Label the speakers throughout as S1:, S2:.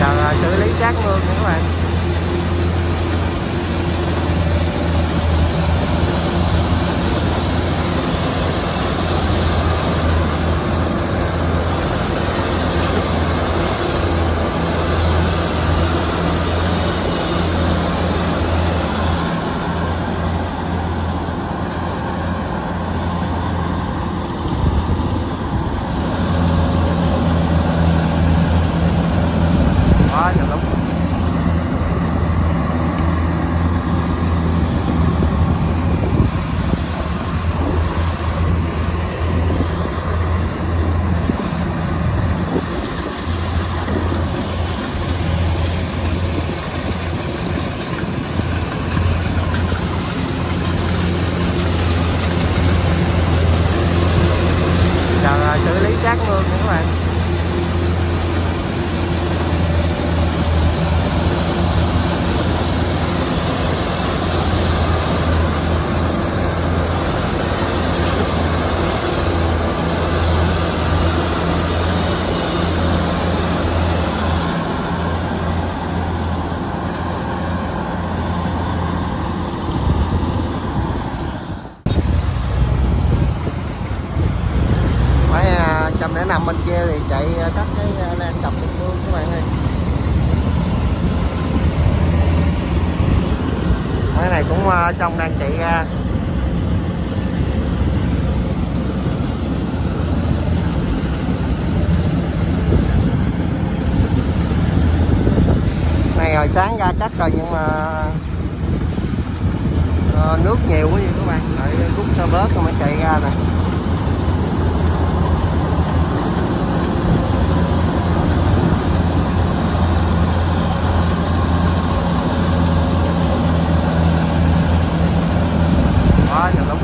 S1: giờ xử lý sát mương nha các bạn à, xử lý sát mương nha các bạn máy à, trăm lẻ năm bên kia thì chạy à, cắt cái à, lan đập trên mương các bạn ơi máy này cũng à, Ờ, trong đang chạy ra ờ, này, hồi sáng ra cắt rồi nhưng mà ờ, nước nhiều quá vậy các bạn. Lại rút cho bớt rồi mới chạy ra nè quá trời lúc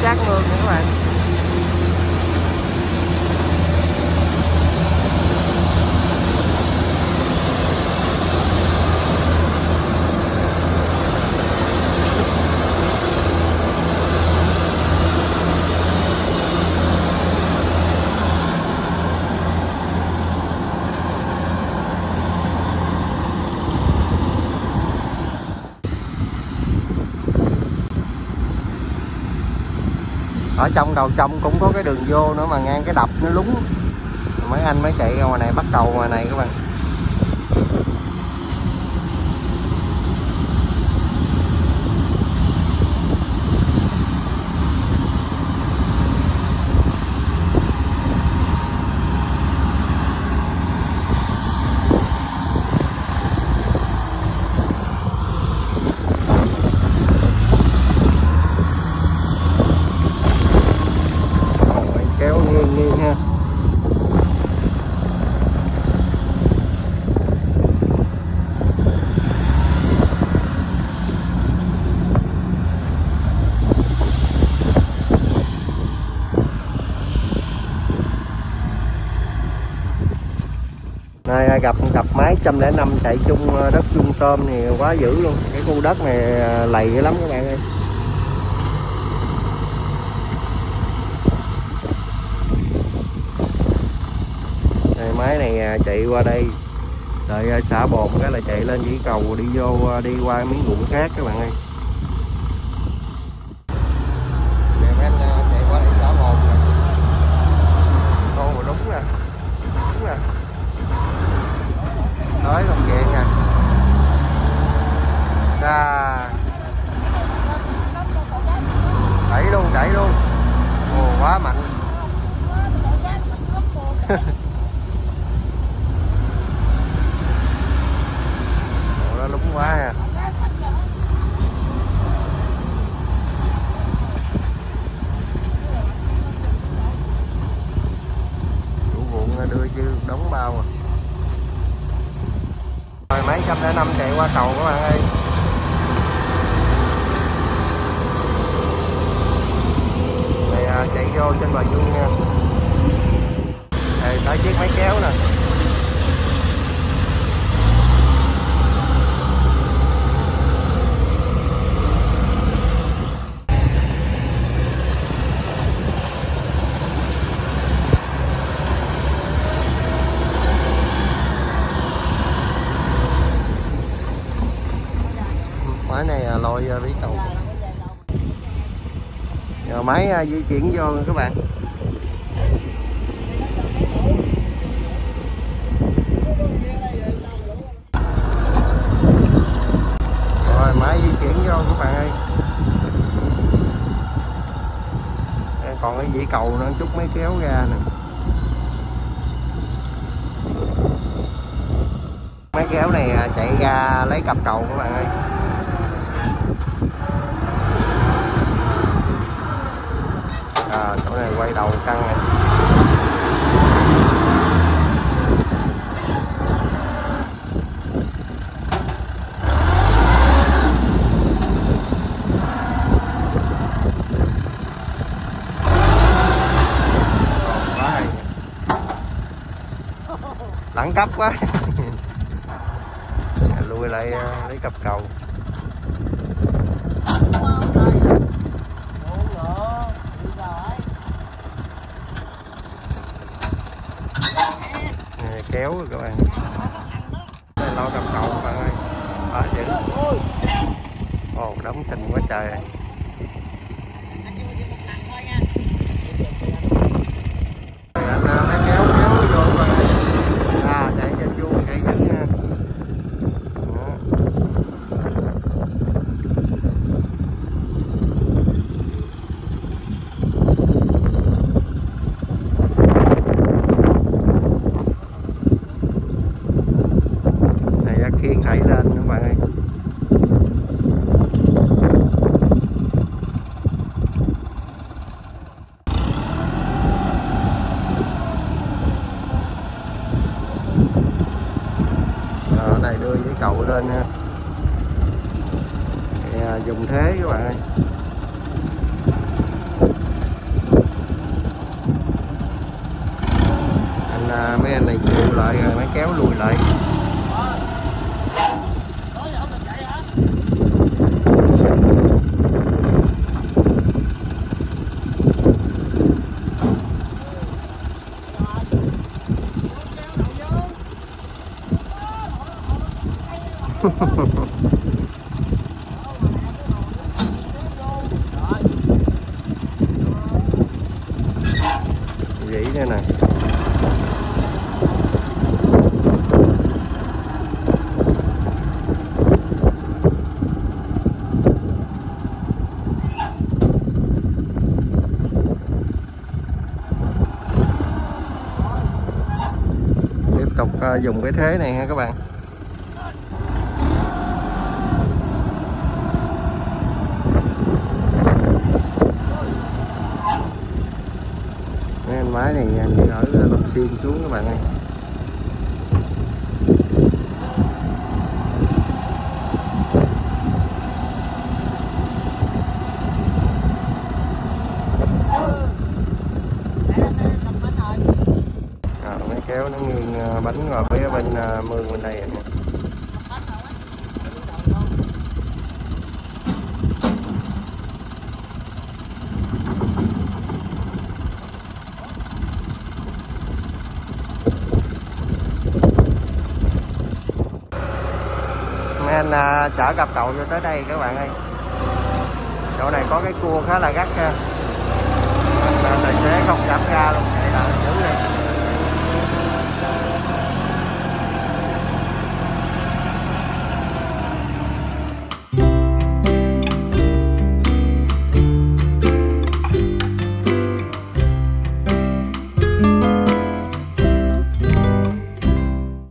S1: giờ à, xử lý sát mương nha các bạn ở trong đầu trong cũng có cái đường vô nữa mà ngang cái đập nó lúng. Mấy anh mới chạy ra ngoài này bắt đầu ngoài này các bạn Rồi, kéo nghiêng nghiêng ha Nay gặp gặp máy trăm lẻ năm chạy chung ờ, đất chung tôm thì quá dữ luôn. Cái khu đất này ờ, lầy lắm các bạn ơi. Đây, máy này ờ, chạy qua đây. Rồi xả bồn cái là chạy lên dĩ cầu đi vô đi qua miếng ruộng khác các bạn ơi Nè, mấy anh à, chạy qua đây xả bồn nè Ô mà đúng nè Đúng nè Tới công chuyện nè Ra Đẩy luôn đẩy luôn Ồ quá mạnh Ồ nó lúng quá ha đưa chứ đóng bao à rồi mấy trăm lẻ năm chạy qua cầu các bạn ơi này à, chạy vô trên bờ dung nha. Đây tới chiếc máy kéo nè máy này à, lôi ờ, ví tàu Nhờ máy ờ, di chuyển vô các bạn. Rồi, máy di chuyển vô các bạn ơi. Còn cái dĩ cầu nữa, chút mới kéo ra nè. Máy kéo này ờ, chạy ra lấy cặp cầu các bạn ơi. À, chỗ này quay đầu căng này. Đẳng cấp quá. Lui lại ờ, lấy cặp cầu. Nè, rồi các bạn. Đây lo cặp cầu các bạn ơi. Ở dữ. Ồ đóng xinh quá trời anh à, mới kéo kéo vô các bạn ơi à chạy cho vuông chạy dữ nha Đó. Ờ, này lên các bạn ơi ở đây đưa cái cầu lên ha. À, dùng thế các bạn ơi. Anh à, mấy anh này chịu lại rồi mới kéo lùi lại. Vậy nè. Tiếp tục à, dùng cái thế này ha các bạn. Mấy máy này như ở Long Xuyên xuống các bạn ơi. À, máy kéo nó nghiêng à, bánh vào phía bên à, mương bên đây. nè mấy uh, à, chở cặp cậu vô tới đây các bạn ơi. Chỗ này có cái cua khá là gắt ha. Tài xế không dám ra luôn.